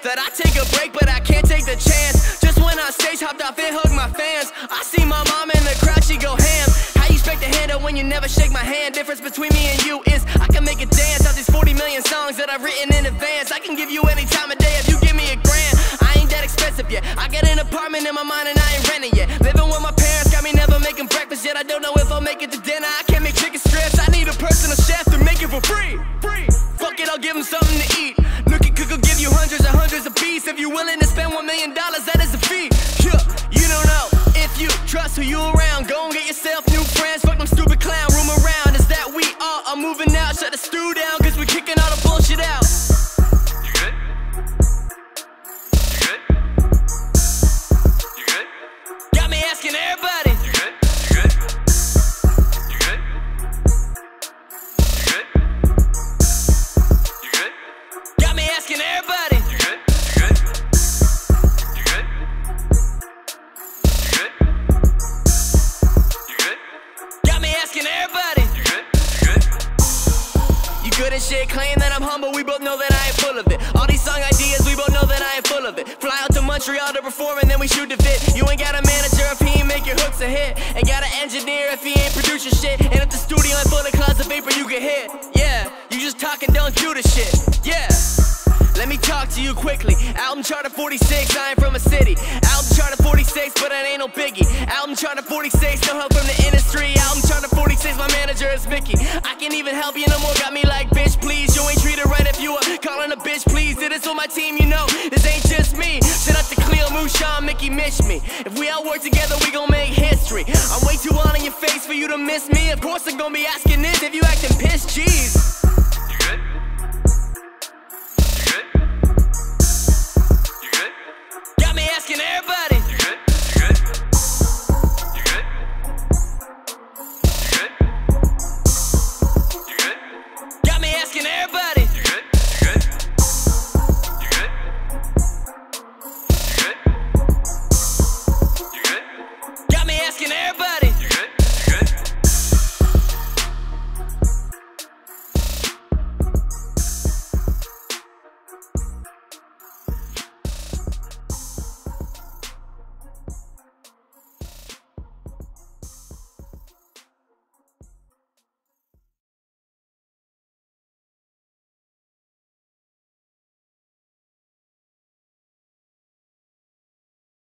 That I take a break, but I can't take the chance. Just when on stage, hopped off and hugged my fans. I see my mom in the crowd, she go ham. How you expect to handle when you never shake my hand? Difference between me and you is I can make a dance out these 40 million songs that I've written in advance. I can give you any time of day if you give me a grand. I ain't that expensive yet. I got an apartment in my mind and I ain't renting yet. Living with my yet. I don't know if I'll make it to dinner. I can't make chicken strips. I need a personal good and shit, claim that I'm humble, we both know that I ain't full of it. All these song ideas, we both know that I ain't full of it. Fly out to Montreal to perform and then we shoot the vid. You ain't got a manager if he ain't make your hooks a hit. Ain't got an engineer if he ain't produce your shit. And if the studio ain't full of clouds of vapor, you get hit. Yeah, you just talking, don't do the shit. Yeah. Let me talk to you quickly. Album chart of 46, I ain't from a city. Album chart of 46, but it ain't no biggie. Album chart of 46, no help from the industry. Album chart of 46, my manager is Vicky. Even help you no more, got me like, bitch, please. You ain't treated right if you are calling a bitch, please. Did this on my team, you know, this ain't just me. Shout out to Cleo, Mushan, Mickey, Mish me. If we all work together, we gon' make history. I'm way too on in your face for you to miss me. Of course, I'm gonna be asking this if you acting.